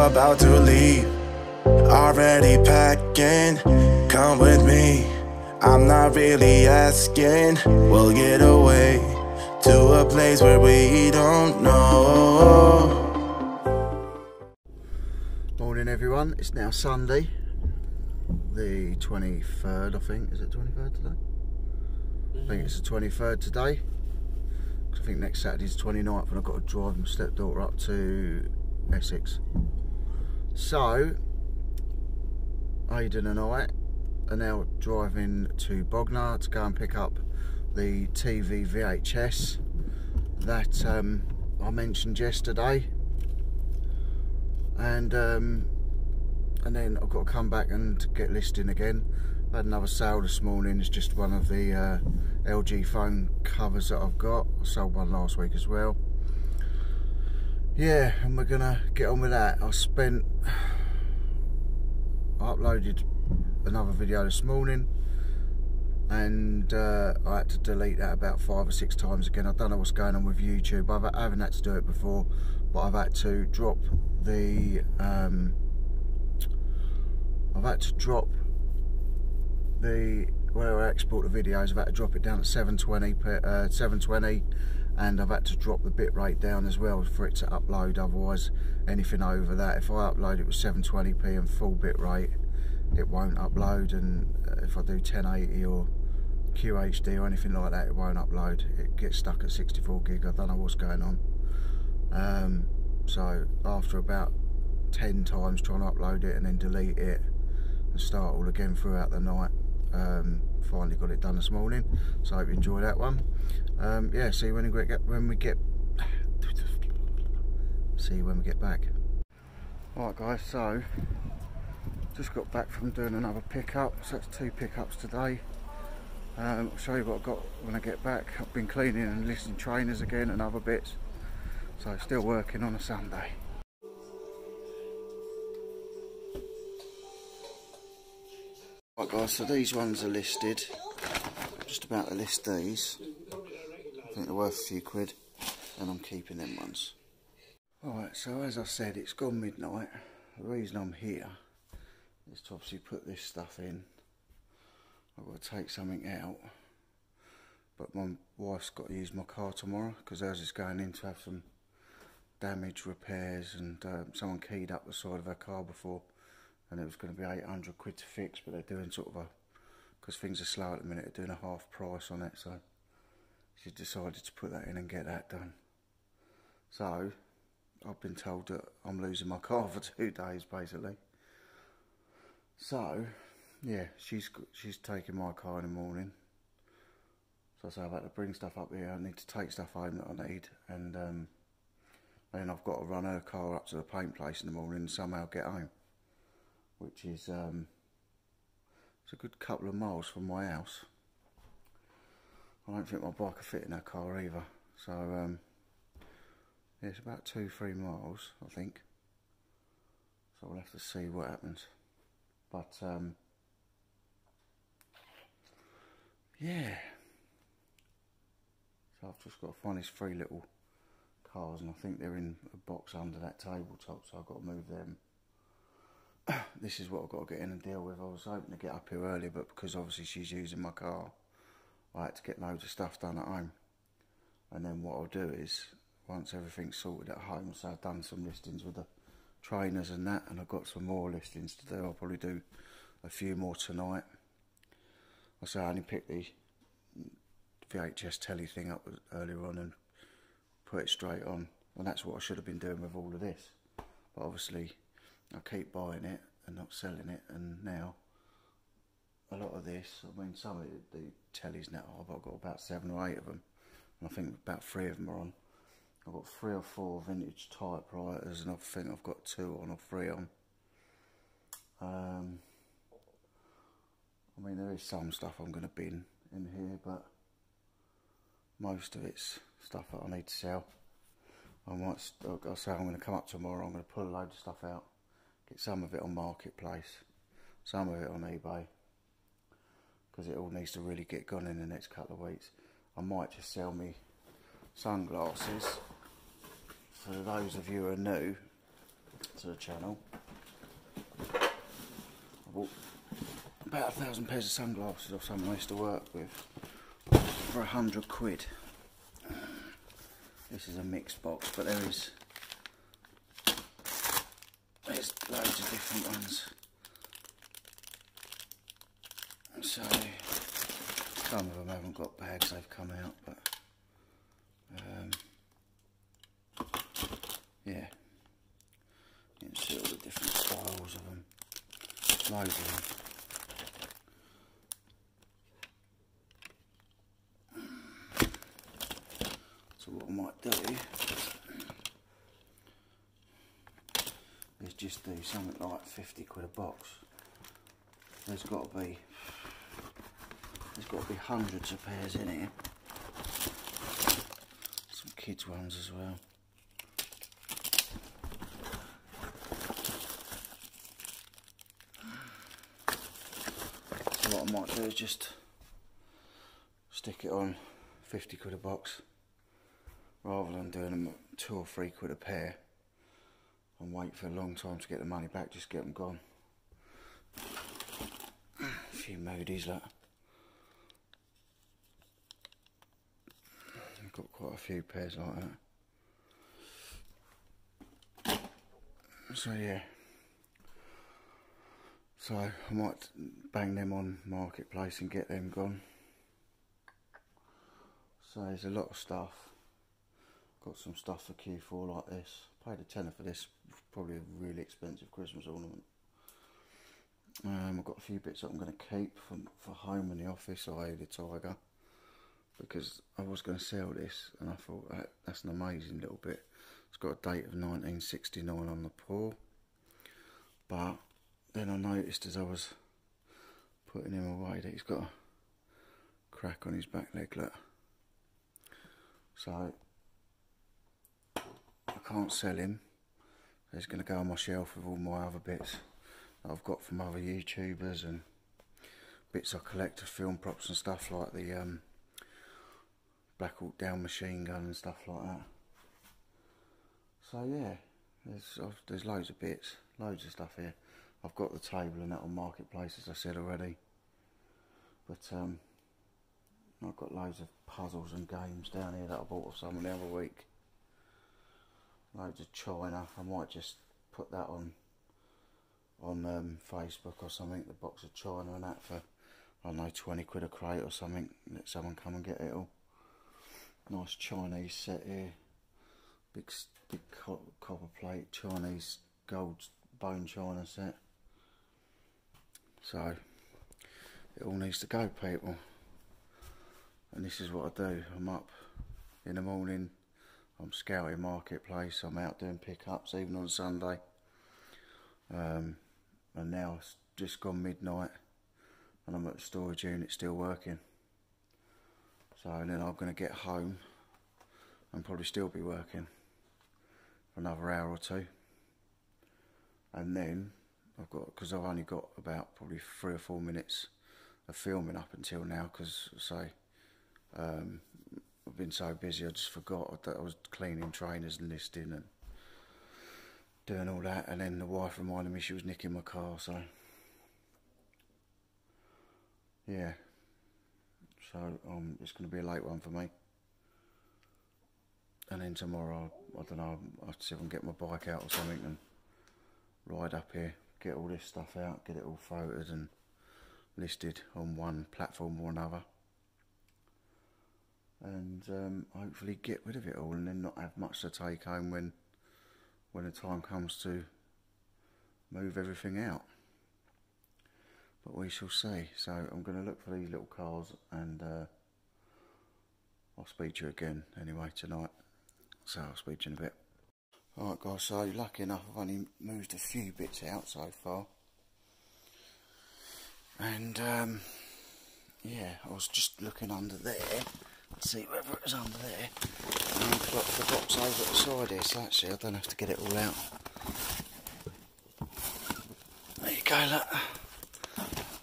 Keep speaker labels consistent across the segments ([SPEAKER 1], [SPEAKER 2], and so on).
[SPEAKER 1] about to leave. Already packing, come with me. I'm not really asking, we'll get away to a place where we don't know.
[SPEAKER 2] Morning everyone, it's now Sunday, the 23rd I think, is it 23rd today? I think it's the 23rd today. I think next Saturday's the 29th and I've got to drive my stepdaughter up to Essex. So, Aidan and I are now driving to Bognor to go and pick up the TV VHS that um, I mentioned yesterday. And um, and then I've got to come back and get listing again. I had another sale this morning. It's just one of the uh, LG phone covers that I've got. I sold one last week as well yeah and we're gonna get on with that I spent I uploaded another video this morning and uh, I had to delete that about five or six times again. I don't know what's going on with YouTube. I've, I haven't had to do it before, but I've had to drop the. Um, I've had to drop the where I export the videos. I've had to drop it down at 720, uh, 720, and I've had to drop the bit rate down as well for it to upload. Otherwise, anything over that, if I upload it with 720p and full bit rate, it won't upload. And uh, if I do 1080 or QHD or anything like that, it won't upload. It gets stuck at 64 gig. I don't know what's going on. Um, so after about 10 times trying to upload it and then delete it and start all again throughout the night, um, finally got it done this morning. So I hope you enjoy that one. Um, yeah, see when we get when we get see when we get back. Alright guys, so just got back from doing another pickup. So that's two pickups today. Um, I'll show you what I've got when I get back. I've been cleaning and listing trainers again and other bits. So still working on a Sunday. Right guys, so these ones are listed. Just about to list these. I think they're worth a few quid and I'm keeping them ones. Alright, so as I said, it's gone midnight. The reason I'm here is to obviously put this stuff in I've got to take something out. But my wife's got to use my car tomorrow because hers is going in to have some damage repairs and uh, someone keyed up the side of her car before and it was going to be 800 quid to fix but they're doing sort of a because things are slow at the minute they're doing a half price on it so she decided to put that in and get that done so I've been told that I'm losing my car for two days basically so yeah, she's she's taking my car in the morning. So I say I've had to bring stuff up here. I need to take stuff home that I need, and um, then I've got to run her car up to the paint place in the morning and somehow get home, which is um, it's a good couple of miles from my house. I don't think my bike will fit in her car either, so um, yeah, it's about two, three miles, I think. So we'll have to see what happens, but. Um, yeah. So I've just got to find these three little cars and I think they're in a box under that tabletop so I've got to move them. this is what I've got to get in and deal with. I was hoping to get up here earlier but because obviously she's using my car I had to get loads of stuff done at home. And then what I'll do is once everything's sorted at home so I've done some listings with the trainers and that and I've got some more listings to do. I'll probably do a few more tonight. I say I only picked the VHS telly thing up earlier on and put it straight on. And that's what I should have been doing with all of this. But obviously, I keep buying it and not selling it. And now, a lot of this, I mean, some of the, tellies now, I've got about seven or eight of them. And I think about three of them are on. I've got three or four vintage typewriters, and I think I've got two on or three on. Um, I mean, there is some stuff I'm going to bin in here, but most of it's stuff that I need to sell. I might, I say I'm going to come up tomorrow, I'm going to pull a load of stuff out, get some of it on Marketplace, some of it on eBay, because it all needs to really get gone in the next couple of weeks. I might just sell me sunglasses. For those of you who are new, to the channel. I bought about a thousand pairs of sunglasses off someone I used to work with for a hundred quid. This is a mixed box, but there is there's loads of different ones. So some of them haven't got bags; they've come out, but um, yeah, you can see all the different styles of them. Loads of them. So what I might do do something like 50 quid a box. There's got to be there's got to be hundreds of pairs in here. Some kids ones as well. So what I might do is just stick it on 50 quid a box rather than doing them two or three quid a pair and wait for a long time to get the money back, just get them gone. A few moodies, look. I've got quite a few pairs like that. So yeah. So I might bang them on marketplace and get them gone. So there's a lot of stuff. Got some stuff for Q4 like this. Paid a tenner for this, probably a really expensive Christmas ornament. Um, I've got a few bits that I'm going to keep for, for home and the office. I the tiger because I was going to sell this and I thought that, that's an amazing little bit. It's got a date of 1969 on the paw, but then I noticed as I was putting him away that he's got a crack on his back leg. Look. So can't sell him. He's going to go on my shelf with all my other bits that I've got from other YouTubers and bits I collect of film props and stuff like the um, Black Hawk Down machine gun and stuff like that. So yeah, there's there's loads of bits, loads of stuff here. I've got the table and that on Marketplace as I said already. But um, I've got loads of puzzles and games down here that I bought off someone the other week. Loads of China. I might just put that on on um, Facebook or something. The box of China and that for I don't know twenty quid a crate or something. Let someone come and get it all. Nice Chinese set here. Big big copper plate Chinese gold bone china set. So it all needs to go, people and this is what I do. I'm up in the morning, I'm scouting marketplace, I'm out doing pickups even on Sunday. Um, and now it's just gone midnight and I'm at the storage unit still working. So then I'm going to get home and probably still be working for another hour or two. And then I've got, because I've only got about probably three or four minutes of filming up until now because say um, been so busy I just forgot that I was cleaning trainers and listing and doing all that. And then the wife reminded me she was nicking my car so yeah. So um, it's going to be a late one for me. And then tomorrow I don't know I'll see if I can get my bike out or something and ride up here get all this stuff out get it all photoed and listed on one platform or another and um, hopefully get rid of it all and then not have much to take home when when the time comes to move everything out. But we shall see. So I'm going to look for these little cars and uh, I'll speak to you again anyway tonight. So I'll speak to you in a bit. Alright guys so lucky enough I've only moved a few bits out so far. And um, yeah I was just looking under there see whether it was under there. And I've got the box over at the side here, so actually I don't have to get it all out. There you go, look.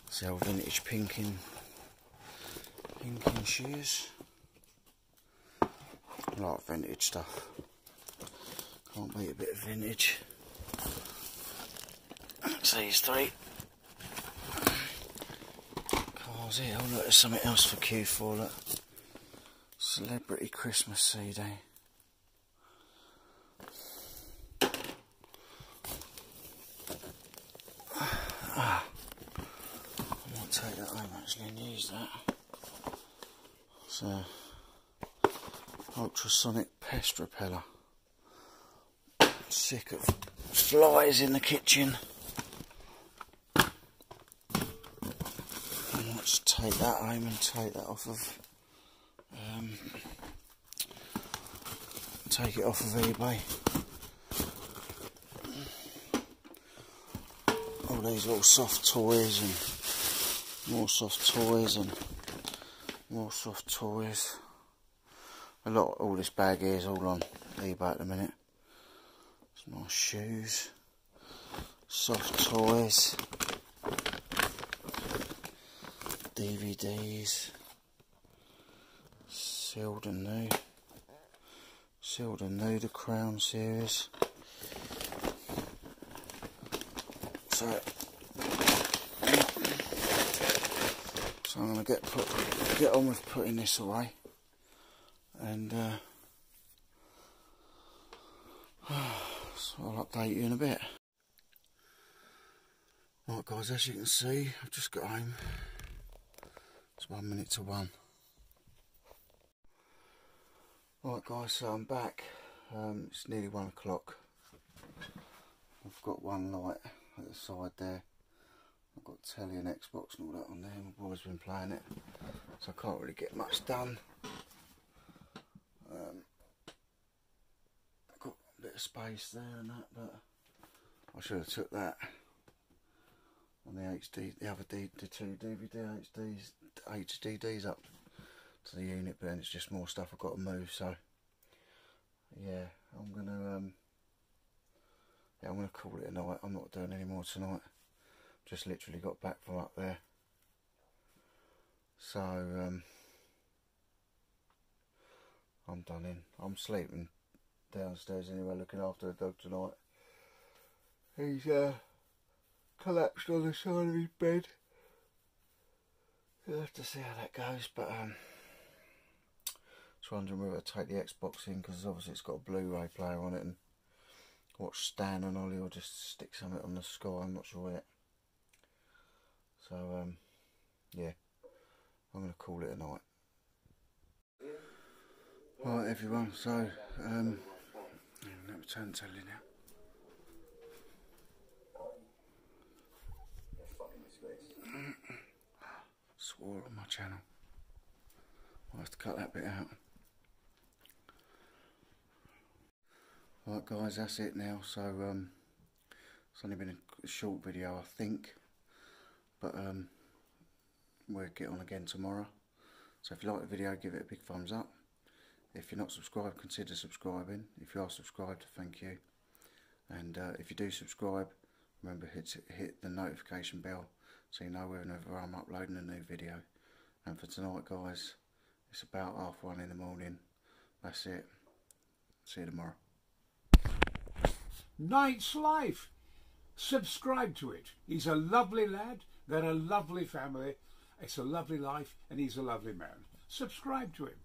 [SPEAKER 2] See our vintage pinking, pinking shoes. I like vintage stuff. Can't beat a bit of vintage. It's these three. Cars here. Oh look, there's something else for Q4. Look. Celebrity Christmas CD. Ah. I might take that home actually and use that. So, ultrasonic pest repeller. Sick of flies in the kitchen. I might just take that home and take that off of. Take it off of eBay. All these little soft toys and more soft toys and more soft toys. A lot, all this bag here is all on eBay at the minute. Some shoes, soft toys, DVDs, sealed and new, sealed and new, the Crown series. So So I'm going to get put, get on with putting this away, and uh, so I'll update you in a bit. Right, guys, as you can see, I've just got home. It's one minute to one. Right, guys, so I'm back. Um, it's nearly one o'clock. I've got one light at the side there. I've got telly and Xbox and all that on there. My boy's been playing it, so I can't really get much done. Um, I've got a bit of space there and that, but I should have took that on the HD, the other D, the two DVD HDs, HDDs up to the unit, but it's just more stuff I've got to move. So yeah, I'm gonna um, yeah, I'm gonna call it a night. I'm not doing any more tonight just literally got back from up there so um, I'm done in I'm sleeping downstairs anyway looking after the dog tonight he's uh, collapsed on the side of his bed we'll have to see how that goes but um, just wondering whether to take the Xbox in because obviously it's got a Blu-ray player on it and watch Stan and Ollie or just stick something on the sky I'm not sure yet so, um, yeah, I'm going to call it a night. Right, everyone, so, um, let me turn the telly now. Swore on my channel. I'll have to cut that bit out. Right guys, that's it now. So um, it's only been a short video, I think. But um, we'll get on again tomorrow. So if you like the video, give it a big thumbs up. If you're not subscribed, consider subscribing. If you are subscribed, thank you. And uh, if you do subscribe, remember hit hit the notification bell so you know whenever I'm uploading a new video. And for tonight, guys, it's about half one in the morning. That's it. See you tomorrow.
[SPEAKER 3] Knight's Life. Subscribe to it. He's a lovely lad. They're a lovely family. It's a lovely life, and he's a lovely man. Subscribe to him.